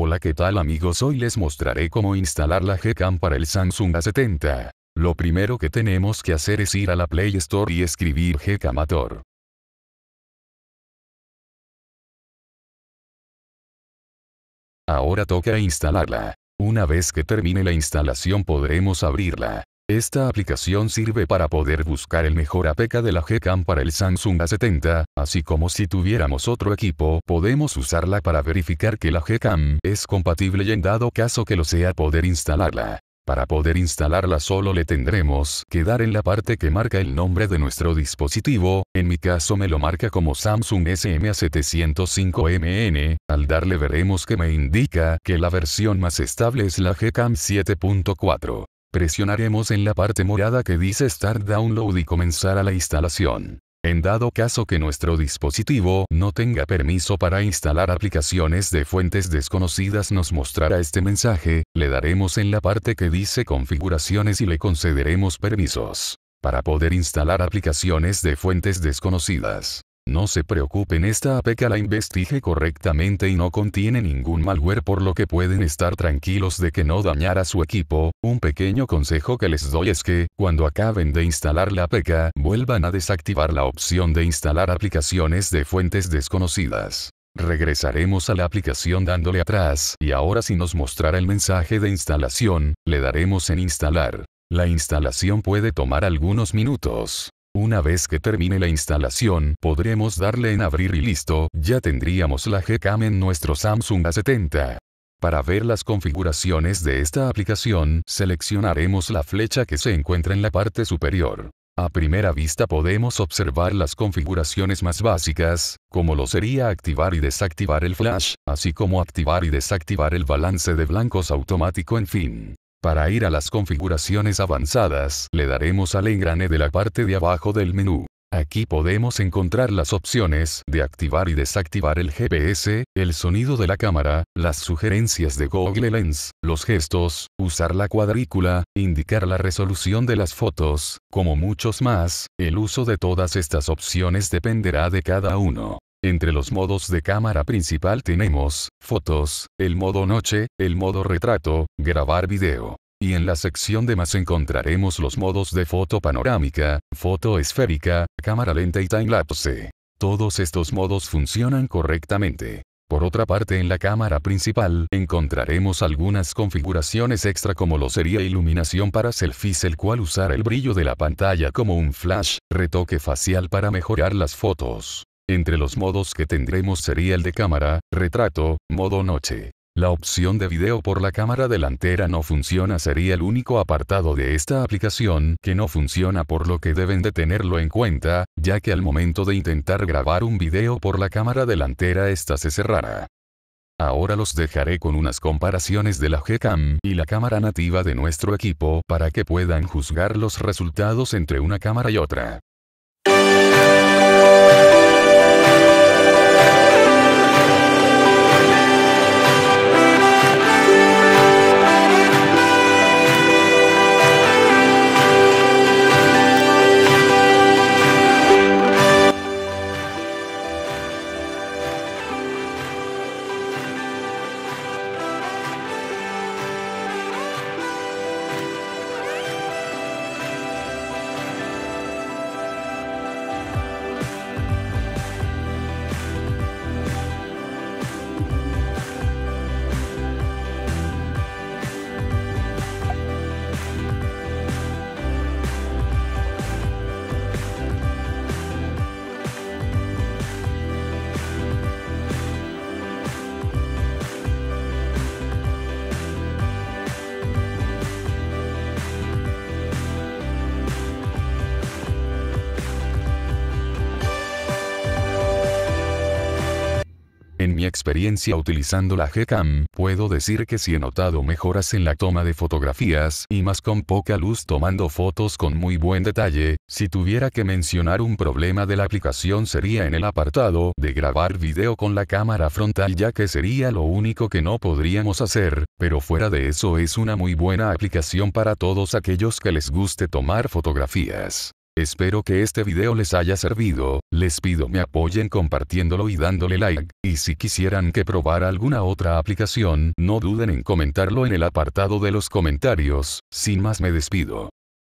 Hola qué tal amigos hoy les mostraré cómo instalar la Gcam para el Samsung A70. Lo primero que tenemos que hacer es ir a la Play Store y escribir Gcamator. Ahora toca instalarla. Una vez que termine la instalación podremos abrirla. Esta aplicación sirve para poder buscar el mejor APK de la Gcam para el Samsung A70, así como si tuviéramos otro equipo, podemos usarla para verificar que la Gcam es compatible y en dado caso que lo sea poder instalarla. Para poder instalarla solo le tendremos que dar en la parte que marca el nombre de nuestro dispositivo, en mi caso me lo marca como Samsung SMA705MN, al darle veremos que me indica que la versión más estable es la Gcam 7.4. Presionaremos en la parte morada que dice Start Download y comenzar a la instalación. En dado caso que nuestro dispositivo no tenga permiso para instalar aplicaciones de fuentes desconocidas nos mostrará este mensaje, le daremos en la parte que dice configuraciones y le concederemos permisos. Para poder instalar aplicaciones de fuentes desconocidas. No se preocupen esta APK la investigue correctamente y no contiene ningún malware por lo que pueden estar tranquilos de que no dañará su equipo. Un pequeño consejo que les doy es que, cuando acaben de instalar la APK, vuelvan a desactivar la opción de instalar aplicaciones de fuentes desconocidas. Regresaremos a la aplicación dándole atrás y ahora si nos mostrará el mensaje de instalación, le daremos en instalar. La instalación puede tomar algunos minutos. Una vez que termine la instalación, podremos darle en abrir y listo, ya tendríamos la Gcam en nuestro Samsung A70. Para ver las configuraciones de esta aplicación, seleccionaremos la flecha que se encuentra en la parte superior. A primera vista podemos observar las configuraciones más básicas, como lo sería activar y desactivar el flash, así como activar y desactivar el balance de blancos automático en fin. Para ir a las configuraciones avanzadas, le daremos al engrane de la parte de abajo del menú. Aquí podemos encontrar las opciones de activar y desactivar el GPS, el sonido de la cámara, las sugerencias de Google Lens, los gestos, usar la cuadrícula, indicar la resolución de las fotos, como muchos más, el uso de todas estas opciones dependerá de cada uno. Entre los modos de cámara principal tenemos, fotos, el modo noche, el modo retrato, grabar video. Y en la sección de más encontraremos los modos de foto panorámica, foto esférica, cámara lenta y timelapse. Todos estos modos funcionan correctamente. Por otra parte en la cámara principal encontraremos algunas configuraciones extra como lo sería iluminación para selfies el cual usar el brillo de la pantalla como un flash, retoque facial para mejorar las fotos. Entre los modos que tendremos sería el de cámara, retrato, modo noche. La opción de video por la cámara delantera no funciona sería el único apartado de esta aplicación que no funciona por lo que deben de tenerlo en cuenta, ya que al momento de intentar grabar un video por la cámara delantera esta se cerrará. Ahora los dejaré con unas comparaciones de la Gcam y la cámara nativa de nuestro equipo para que puedan juzgar los resultados entre una cámara y otra. Mi experiencia utilizando la Gcam, puedo decir que sí he notado mejoras en la toma de fotografías y más con poca luz tomando fotos con muy buen detalle. Si tuviera que mencionar un problema de la aplicación sería en el apartado de grabar video con la cámara frontal ya que sería lo único que no podríamos hacer, pero fuera de eso es una muy buena aplicación para todos aquellos que les guste tomar fotografías. Espero que este video les haya servido, les pido me apoyen compartiéndolo y dándole like, y si quisieran que probara alguna otra aplicación, no duden en comentarlo en el apartado de los comentarios, sin más me despido.